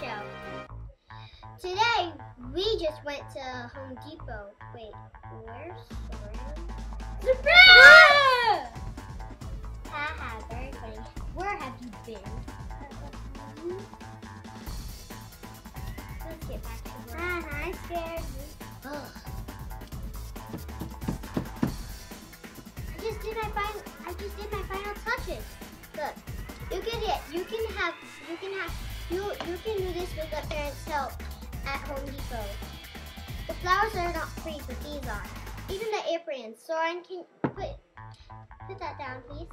Show. Today, we just went to Home Depot. Wait, where's Zoren? Surprise! Haha, very funny. Where have you been? Let's get back to work. Haha, I'm scared. Ugh. I just did my final. I just did my final touches. Look, you can. You can have. You. You can do this with the parents' help at Home Depot. The flowers are not free, but these are. Even the aprons. Zoren, can put put that down, please.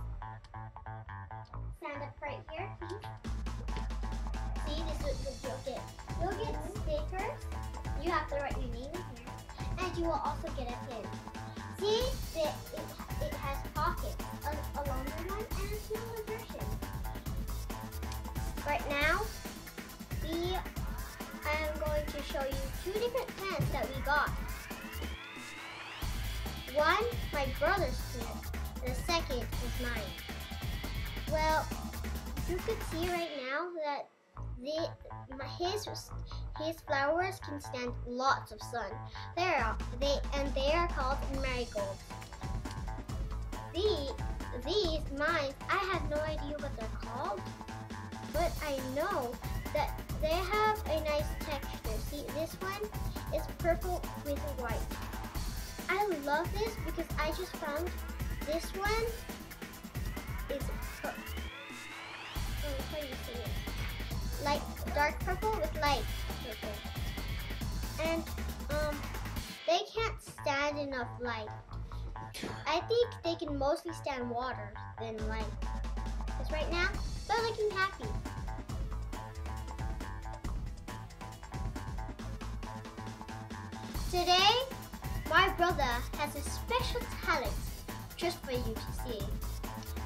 Stand up right here, please. See, this is what you'll get. You'll get stickers. You have to write your name in here, and you will also get a pin. See, that One, my brother's pen. The second is mine. Well, you could see right now that the my, his his flowers can stand lots of sun. They are they and they are called marigolds. The these mine I have no idea what they're called, but I know that they have a nice texture. See, this one is purple with white. I love this because I just found this one is oh, it? Light dark purple with light purple. And um they can't stand enough light. I think they can mostly stand water than light. Because right now, they're looking happy. Today, brother has a special talent just for you to see.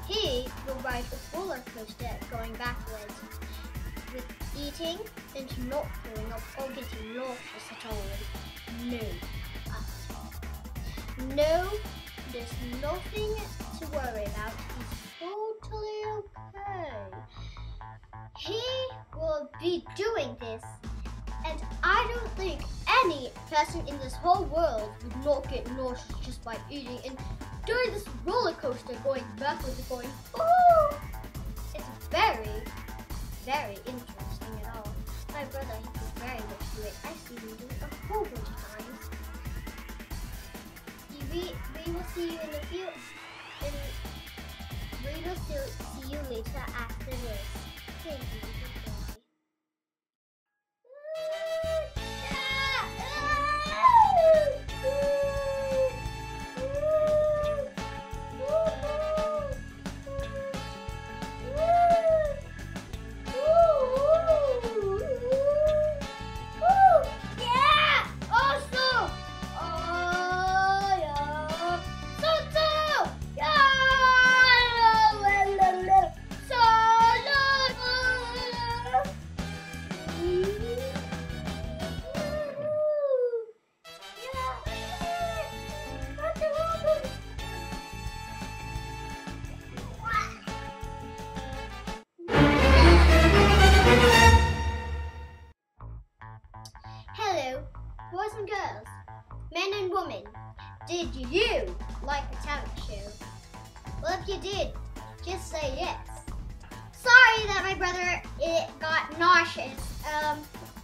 He will ride a roller coaster going backwards with eating and not throwing up or getting nauseous at all. No. at all. No, there's nothing to worry about. He's totally okay. He will be doing this, and I don't think person in this whole world would not get nauseous just by eating and doing this roller coaster going backwards and going, oh! It's very, very interesting at all. My brother, he's very much do it. I've seen him do it a whole bunch of times. We, we will see you in a few, in, we will see, see you later after this. Thank you. Like the talent show? Well, if you did, just say yes. Sorry that my brother it got nauseous, um,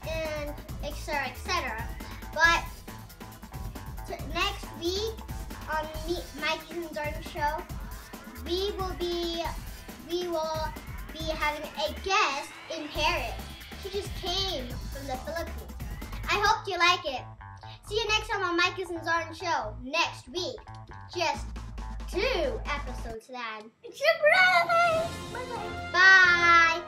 and etc. etc. But next week on me, Mikey's and Jordan show, we will be we will be having a guest in Paris. She just came from the Philippines. I hope you like it. See you next time on Mikey's and Zoren show next week. Just two episodes then. Surprise! Bye-bye. Bye.